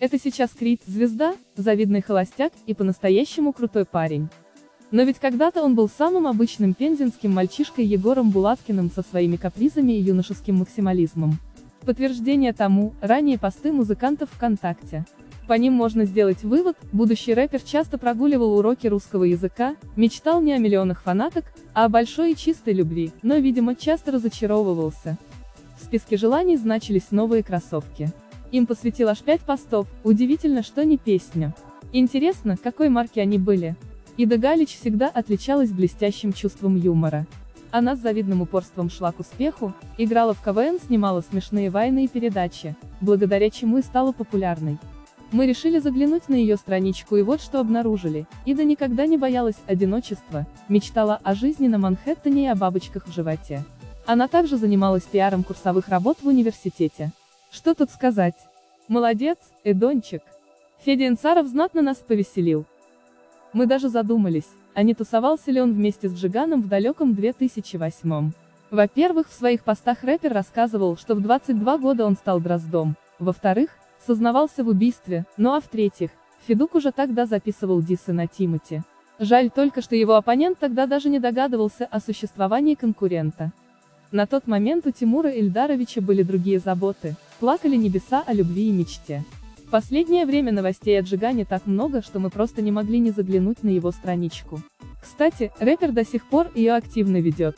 Это сейчас Крид, звезда, завидный холостяк и по-настоящему крутой парень. Но ведь когда-то он был самым обычным пензенским мальчишкой Егором Булаткиным со своими капризами и юношеским максимализмом. Подтверждение тому – ранние посты музыкантов ВКонтакте. По ним можно сделать вывод, будущий рэпер часто прогуливал уроки русского языка, мечтал не о миллионах фанаток, а о большой и чистой любви, но, видимо, часто разочаровывался. В списке желаний значились новые кроссовки. Им посвятил аж пять постов, удивительно, что не песня. Интересно, какой марки они были. Ида Галич всегда отличалась блестящим чувством юмора. Она с завидным упорством шла к успеху, играла в КВН, снимала смешные вайны и передачи, благодаря чему и стала популярной. Мы решили заглянуть на ее страничку и вот что обнаружили. Ида никогда не боялась одиночества, мечтала о жизни на Манхэттене и о бабочках в животе. Она также занималась пиаром курсовых работ в университете. Что тут сказать? Молодец, Эдончик. Федя Инцаров знатно нас повеселил. Мы даже задумались, а не тусовался ли он вместе с Джиганом в далеком 2008 Во-первых, в своих постах рэпер рассказывал, что в 22 года он стал дроздом, во-вторых, сознавался в убийстве, ну а в-третьих, Федук уже тогда записывал дисы на Тимати. Жаль только, что его оппонент тогда даже не догадывался о существовании конкурента. На тот момент у Тимура Ильдаровича были другие заботы, плакали небеса о любви и мечте последнее время новостей о Джигане так много, что мы просто не могли не заглянуть на его страничку. Кстати, рэпер до сих пор ее активно ведет.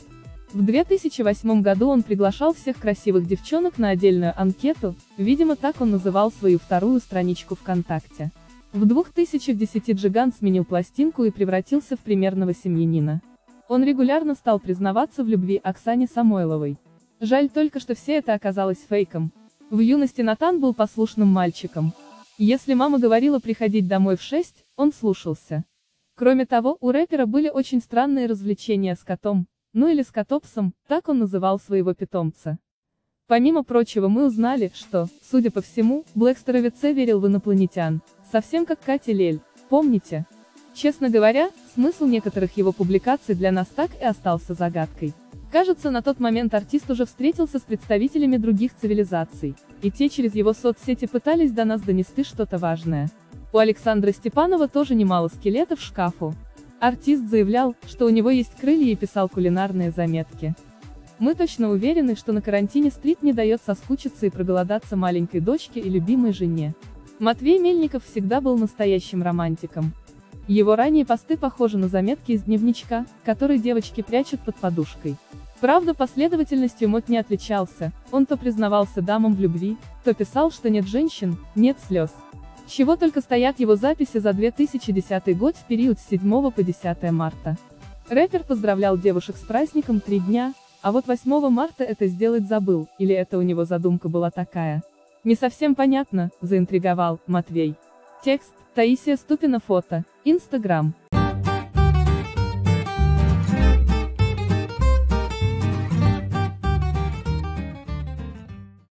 В 2008 году он приглашал всех красивых девчонок на отдельную анкету, видимо так он называл свою вторую страничку ВКонтакте. В 2010 Джиган сменил пластинку и превратился в примерного семьянина. Он регулярно стал признаваться в любви Оксане Самойловой. Жаль только, что все это оказалось фейком. В юности Натан был послушным мальчиком, если мама говорила приходить домой в 6, он слушался. Кроме того, у рэпера были очень странные развлечения с котом, ну или с котопсом, так он называл своего питомца. Помимо прочего мы узнали, что, судя по всему, Блэкстер ОВЦ верил в инопланетян, совсем как Катя Лель, помните? Честно говоря, смысл некоторых его публикаций для нас так и остался загадкой. Кажется, на тот момент артист уже встретился с представителями других цивилизаций, и те через его соцсети пытались до нас донести что-то важное. У Александра Степанова тоже немало скелетов в шкафу. Артист заявлял, что у него есть крылья и писал кулинарные заметки. Мы точно уверены, что на карантине Стрит не дает соскучиться и проголодаться маленькой дочке и любимой жене. Матвей Мельников всегда был настоящим романтиком. Его ранние посты похожи на заметки из дневничка, которые девочки прячут под подушкой. Правда, последовательностью Мот не отличался, он то признавался дамам в любви, то писал, что нет женщин, нет слез. Чего только стоят его записи за 2010 год в период с 7 по 10 марта. Рэпер поздравлял девушек с праздником три дня, а вот 8 марта это сделать забыл, или это у него задумка была такая. Не совсем понятно, заинтриговал, Матвей. Текст, Таисия Ступина фото, Инстаграм.